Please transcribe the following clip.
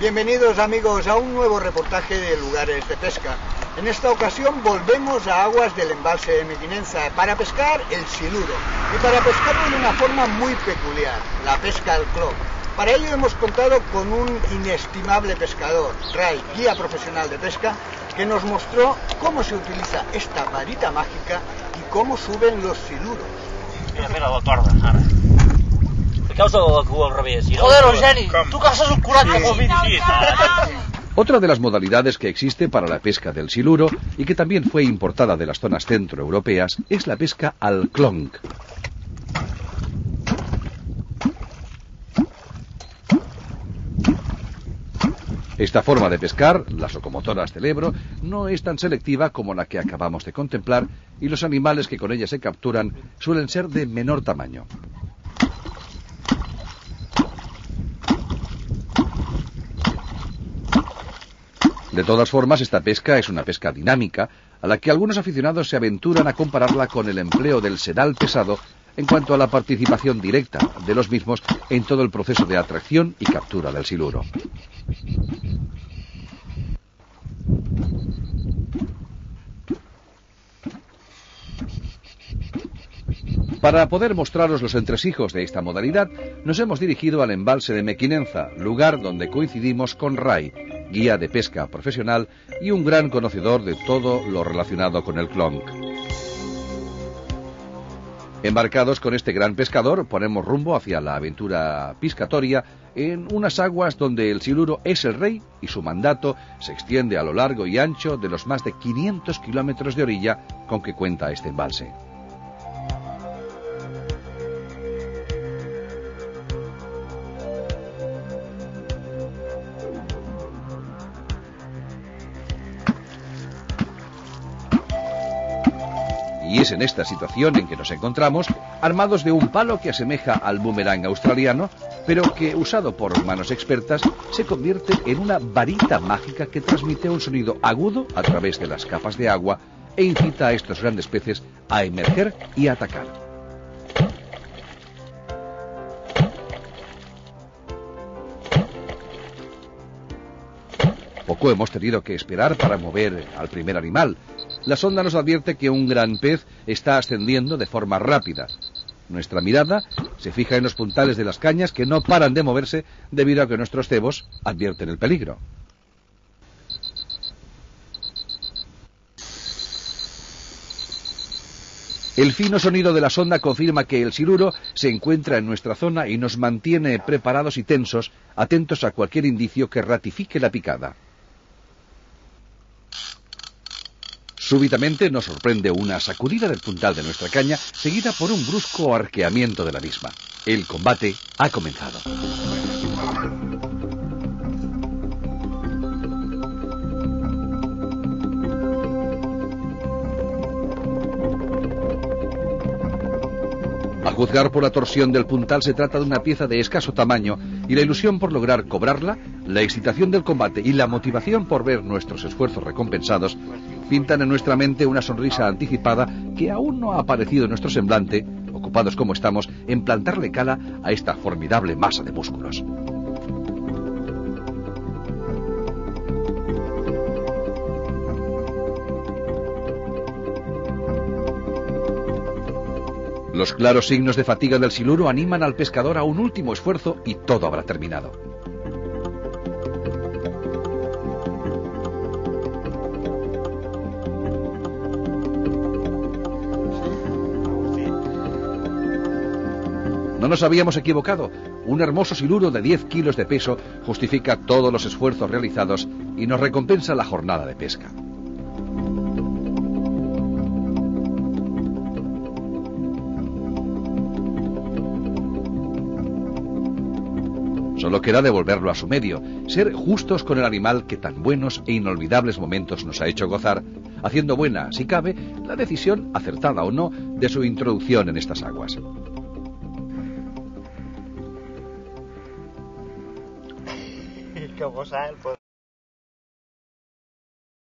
Bienvenidos amigos a un nuevo reportaje de lugares de pesca. En esta ocasión volvemos a aguas del embalse de Mequinenza para pescar el siluro y para pescarlo de una forma muy peculiar, la pesca al clock. Para ello hemos contado con un inestimable pescador, Ray, guía profesional de pesca, que nos mostró cómo se utiliza esta varita mágica y cómo suben los siluros. Mira, mira la corda, ara. Fiqueu-vos la cua al revés. I no Joder, Eugeni, tu que has sí, Otra de las modalidades que existe para la pesca del siluro y que también fue importada de las zonas centroeuropeas es la pesca al clonk. Esta forma de pescar, las locomotoras del Ebro, no es tan selectiva como la que acabamos de contemplar y los animales que con ella se capturan suelen ser de menor tamaño. De todas formas, esta pesca es una pesca dinámica, a la que algunos aficionados se aventuran a compararla con el empleo del sedal pesado en cuanto a la participación directa de los mismos en todo el proceso de atracción y captura del siluro. Para poder mostraros los entresijos de esta modalidad, nos hemos dirigido al embalse de Mequinenza, lugar donde coincidimos con Ray, guía de pesca profesional y un gran conocedor de todo lo relacionado con el clonk. Embarcados con este gran pescador, ponemos rumbo hacia la aventura piscatoria en unas aguas donde el siluro es el rey y su mandato se extiende a lo largo y ancho de los más de 500 kilómetros de orilla con que cuenta este embalse. Y es en esta situación en que nos encontramos, armados de un palo que asemeja al boomerang australiano, pero que, usado por manos expertas, se convierte en una varita mágica que transmite un sonido agudo a través de las capas de agua e incita a estos grandes peces a emerger y atacar. Poco hemos tenido que esperar para mover al primer animal. La sonda nos advierte que un gran pez está ascendiendo de forma rápida. Nuestra mirada se fija en los puntales de las cañas que no paran de moverse debido a que nuestros cebos advierten el peligro. El fino sonido de la sonda confirma que el siluro se encuentra en nuestra zona y nos mantiene preparados y tensos, atentos a cualquier indicio que ratifique la picada. Súbitamente nos sorprende una sacudida del puntal de nuestra caña, seguida por un brusco arqueamiento de la misma. El combate ha comenzado. A juzgar por la torsión del puntal se trata de una pieza de escaso tamaño y la ilusión por lograr cobrarla, la excitación del combate y la motivación por ver nuestros esfuerzos recompensados pintan en nuestra mente una sonrisa anticipada que aún no ha aparecido en nuestro semblante, ocupados como estamos en plantarle cala a esta formidable masa de músculos. Los claros signos de fatiga del siluro animan al pescador a un último esfuerzo y todo habrá terminado. No nos habíamos equivocado. Un hermoso siluro de 10 kilos de peso justifica todos los esfuerzos realizados y nos recompensa la jornada de pesca. Solo queda devolverlo a su medio, ser justos con el animal que tan buenos e inolvidables momentos nos ha hecho gozar, haciendo buena, si cabe, la decisión, acertada o no, de su introducción en estas aguas. Que vos, eh?